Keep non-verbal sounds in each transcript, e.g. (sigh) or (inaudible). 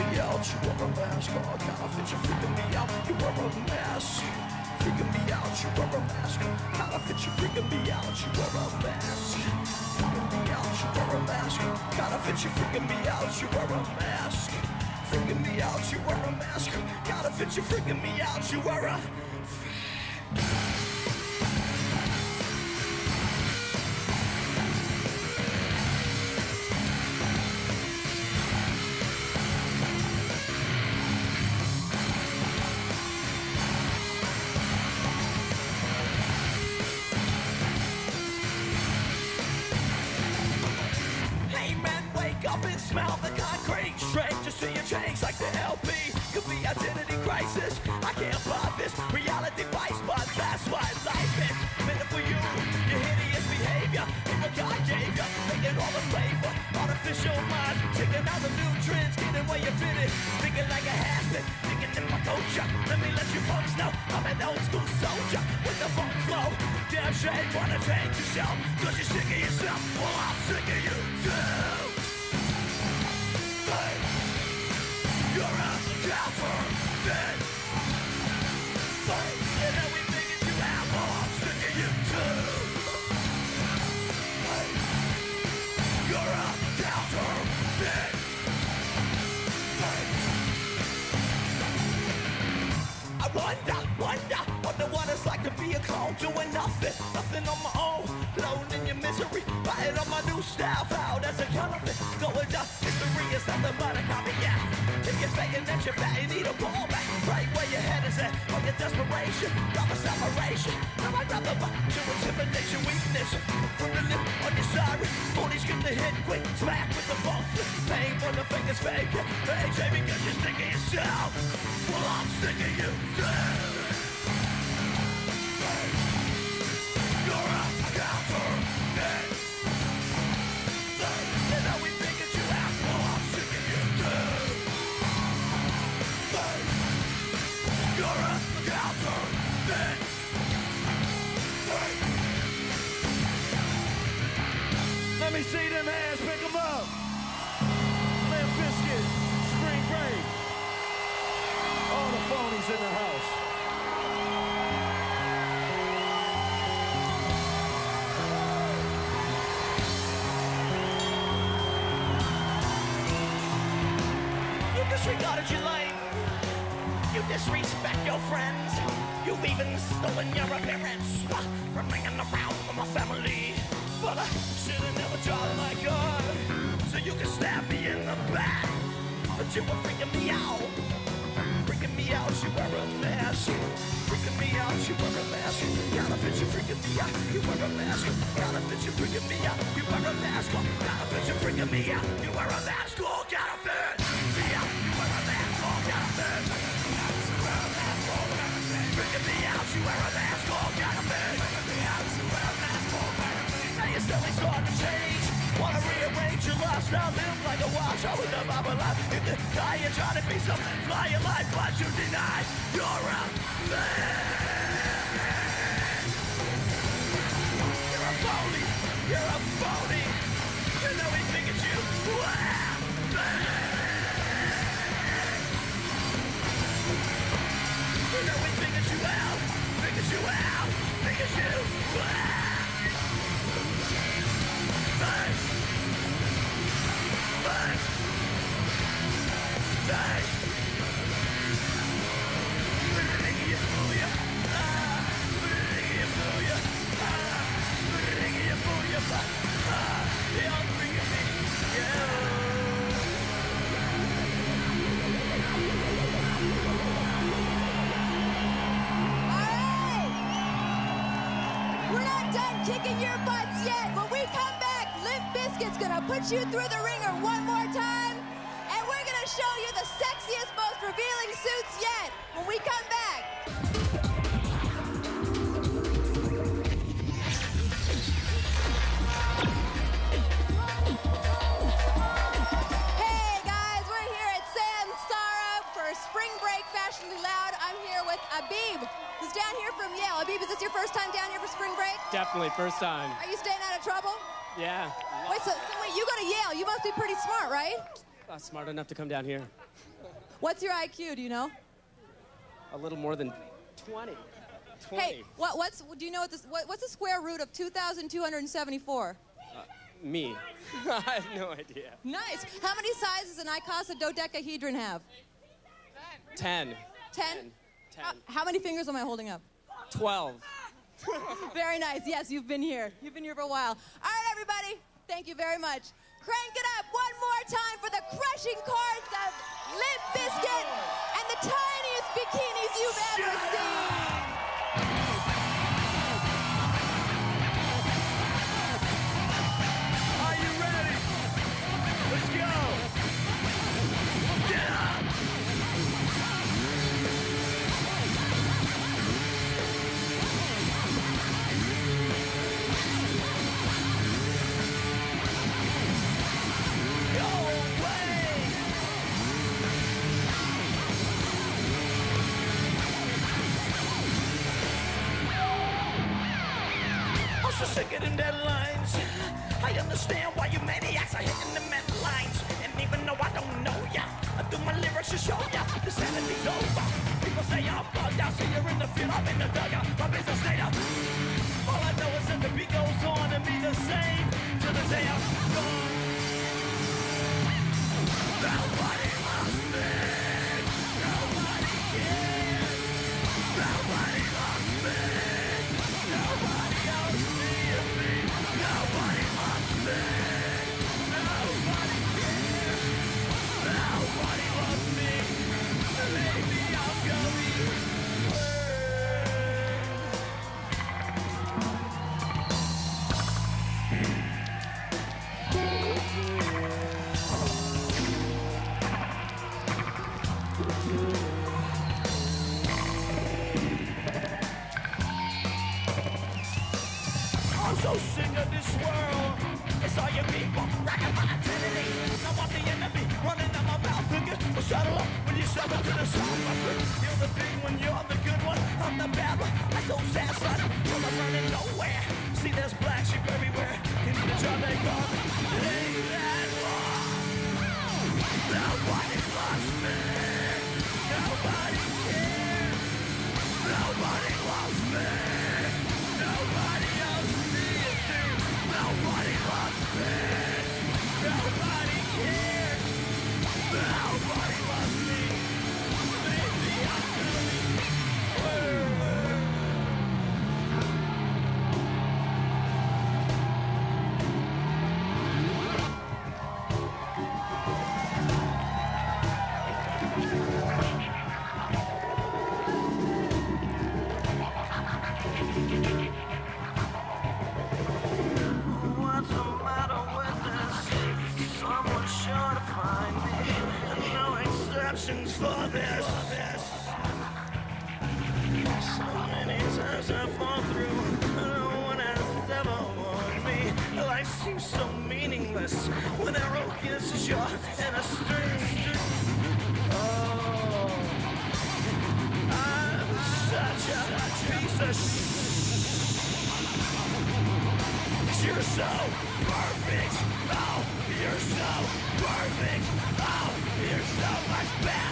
out, you wear a mask. Oh, gotta fit you freaking me out, you wear a mask. Freaking me out, you wear a mask. Gotta fit you freaking me out, you wear a mask. Freaking me out, you wear a mask. Gotta fit you freaking me out, you wear a mask. Freaking me out, you wear a mask. Gotta fit you freaking me out, you wear a. Artificial mind, taking out the new trends, getting where you fit it. Thinking like a has-been, thinking in my culture. Let me let you folks know I'm an old school soldier with the funk flow. Damn shame, wanna change yourself, cause you're sick of yourself. Well, I'm sick of you too. Hey, you're a counterfeit. Doing nothing, nothing on my own, alone in your misery, writing on my new style, proud as a counterfeit, going down, history is nothing but a copy, yeah. If you're saying that you're fat, you need a ball back, right where your head is at, on your desperation, drop a separation, now I'd rather buy your intimidation, weakness, from the lip on your side, booties get the hit quick, smack with the funk, pain for the fingers fake, hey, Jamie, because you're sick yourself, well, I'm sick you. too. Disregarded your life. You disrespect your friends. You've even stolen your appearance from hanging around with my family. But I should've never tried my gun, so you could stab me in the back. But you were freaking me out. Freaking me out, you wear a mask. Freaking me out, you wear a mask. Gotta fit you freaking me out, you wear a mask. Gotta fit you freaking me out, you wear a mask. Gotta fit you freaking me out, you wear a mask. Lifestyle, live like a watch over the Bible life. If you die, you're to be something, fly life, but you deny you're a man. Your butts yet. When we come back, Limp Bizkit's gonna put you through the ringer one more time, and we're gonna show you the sexiest, most revealing suits yet. Definitely, first time. Are you staying out of trouble? Yeah. Wait, so, so wait, you go to Yale. You must be pretty smart, right? Not smart enough to come down here. What's your IQ? Do you know? A little more than 20. 20. Hey, what, what's do you know what this, what, what's the square root of 2,274? Me. (laughs) I have no idea. Nice. How many sizes does an icosahedodecahedron have? 10. Ten. 10. Uh, how many fingers am I holding up? 12. (laughs) Very nice. Yes, you've been here. You've been here for a while. All right, everybody. Thank you very much. Crank it up one more time for the crushing chords of Limp Bizkit I understand why you maniacs are hitting the metal lines. And even though I don't know ya, I do my lyrics to show ya the sanity's over. People say I'm bugged out, so you're in the field, I'm in the dugout. My business up. All I know is that the beat goes on and be the same till the day I'm gone. I'm of this world. It's all you people wrecking my identity. Now I'm the enemy running out my mouth thinking, well, settle up when you step into the friend, You're the big one, you're the good one. I'm the bad one. I'm so sad, son. Well, I'm running nowhere. See, there's black sheep everywhere. In the job they call me. Nobody loves me. Nobody cares. Nobody loves me. This. So many times I fall through. No one has ever warned me. Life seems so meaningless when a rope is short and a string. Oh, I'm such a piece of shit. You're so perfect. Oh, you're so perfect. Oh, you're so much better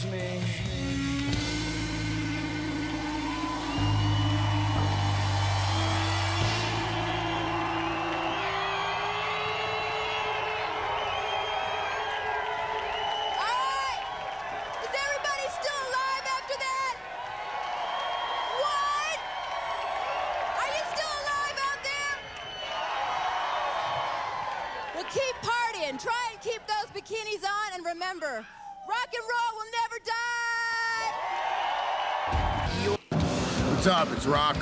there? Well, keep partying. Try and keep those bikinis on. And remember, Will never die. What's up? It's Rock.